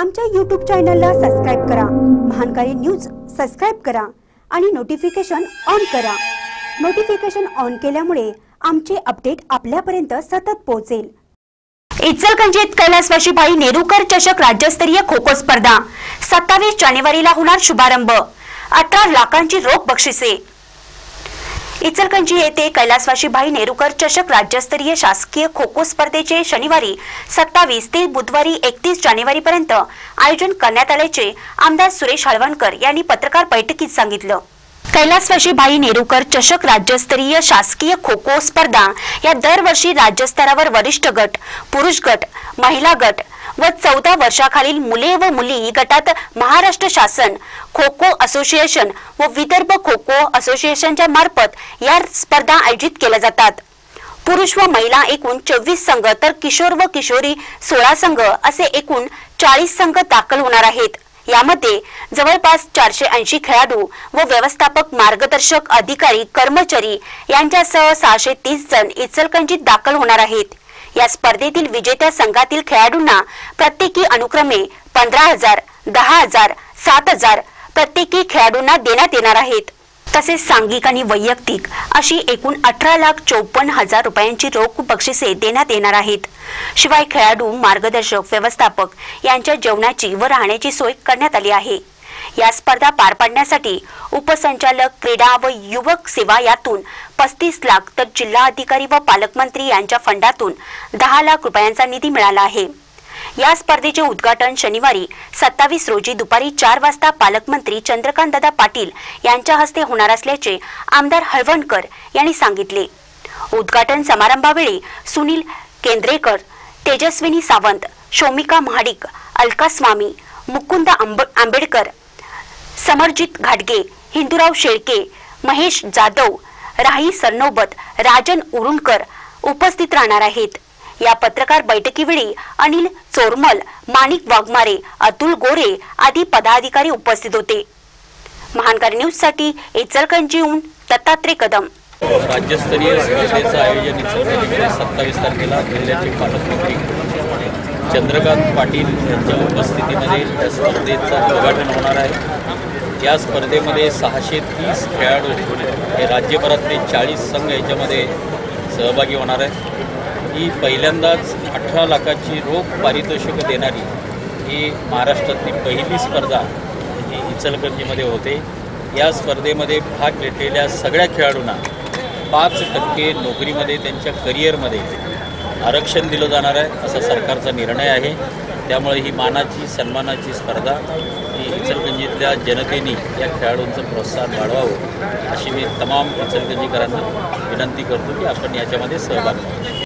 आमच्या यूट्यूब चॅनलला सबस्क्राईब करा. महानकारी न्यूज सबस्क्राईब करा आणि नोटिफिकेशन ऑन करा. नोटिफिकेशन ऑन केल्यामुळे आमचे अपडेट आपल्यापर्यंत सतत पोहोचेल. इचलकंजीत कैलासवासी भाई नेहरूकर चषक राज्यस्तरीय खो खो स्पर्धा. सत्तावीस जानेवारीला होणार शुभारंभ. अठरा लाखांची रोख बक्षिसे. इचलकंजी येथे कैलासवासी भाई नेहरूकर चषक राज्यस्तरीय शासकीय खो खो स्पर्धेचे शनिवारी सत्तावीस ते बुधवारी एकतीस जानेवारी पर्यंत आयोजन करण्यात आल्याचे आमदार सुरेश हळवणकर यांनी पत्रकार बैठकीत सांगितलं. कैलासवाशीबाई नेरुकर चषक राज्यस्तरीय शासकीय खो खो स्पर्धा या दरवर्षी राज्यस्तरावर वरिष्ठ गट पुरुष गट महिला गट व चौदा वर्षाखालील मुले व मुली गटात महाराष्ट्र शासन खो खो असोसिएशन व विदर्भ खो खो असोसिएशनच्या मार्फत या स्पर्धा आयोजित केल्या जातात. पुरुष व महिला एकूण चोवीस संघ तर किशोर व किशोरी सोळा संघ असे एकूण चाळीस संघ दाखल होणार आहेत. यामध्ये जवळपास चारशे ऐंशी खेळाडू व व्यवस्थापक मार्गदर्शक अधिकारी कर्मचारी यांच्यासह सहाशे तीस जण इचलकंजीत दाखल होणार आहेत. या स्पर्धेतील विजेत्या संघातील खेळाडूंना प्रत्येकी अनुक्रमे पंधरा हजार दहा हजार सात हजार प्रत्येकी खेळाडूंना देण्यात येणार आहेत. तसेच सांघिक आणि वैयक्तिक अशी एकूण अठरा लाख चौपन्न हजार रुपयांची रोख बक्षिसे देण्यात येणार आहेत. शिवाय खेळाडू मार्गदर्शक व्यवस्थापक यांच्या जेवणाची व राहण्याची सोय करण्यात आली आहे. या स्पर्धा पार पाडण्यासाठी उपसंचालक क्रीडा व युवक सेवा यातून पस्तीस लाख तर जिल्हा अधिकारी व पालकमंत्री यांच्या फंडातून दहा लाख रुपयांचा निधी मिळाला आहे. या स्पर्धेचे उद्घाटन शनिवारी सत्तावीस रोजी दुपारी चार वाजता पालकमंत्री चंद्रकांत दादा पाटील यांच्या हस्ते होणार असल्याचे आमदार हळवणकर यांनी सांगितले. उद्घाटन समारंभावेळी सुनील केंद्रेकर तेजस्विनी सावंत शोमिका महाडिक अलका स्वामी मुकुंद आंब आंबेडकर समरजित घाटगे हिंदूराव शेळके महेश जाधव राही सरनोबत राजन उरुणकर उपस्थित राहणार आहेत. या पत्रकार बैठकीवेळी अनिल चोरमल माणिक वाघमारे अतुल गोरे आदी पदाधिकारी उपस्थित होते. महानकारी न्यूजसाठी एचलकंजीहून दत्तात्रय कदम. राज्यस्तरीय स्पर्धेचं आयोजन इचलकरंजीमध्ये सत्तावीस तारखेला जिल्ह्याचे पालकमंत्री चंद्रकांत पाटील यांच्या उपस्थितीमध्ये या स्पर्धेचं उद्घाटन होणार आहे. या स्पर्धेमध्ये सहाशे तीस खेळाडू हे राज्यभरातले चाळीस संघ याच्यामध्ये सहभागी होणार आहेत. ही पहिल्यांदाच अठरा लाखाची रोख पारितोषिकं देणारी ही महाराष्ट्रातली पहिली स्पर्धा ही इचलकरंजीमध्ये होते. या स्पर्धेमध्ये भाग घेतलेल्या सगळ्या खेळाडूंना पाच टक्के नोकरीमध्ये त्यांच्या करिअरमध्ये आरक्षण दिलं जाणार आहे असा सरकारचा निर्णय आहे. त्यामुळे ही मानाची सन्मानाची स्पर्धा ही इचलकंजीतल्या जनतेने या खेळाडूंचं प्रोत्साहन वाढवावं अशी मी तमाम इचलकंजीकरांना विनंती करतो की आपण याच्यामध्ये सहभाग